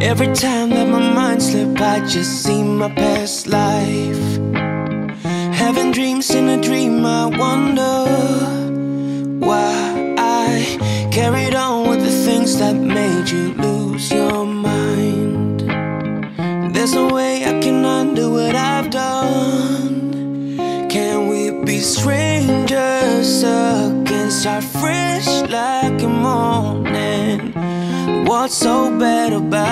Every time that my mind slip, I just see my past life. Having dreams in a dream, I wonder why I carried on with the things that made you lose your mind. There's no way I can undo what I've done. Can we be strangers again? Start fresh like a morning. What's so bad about?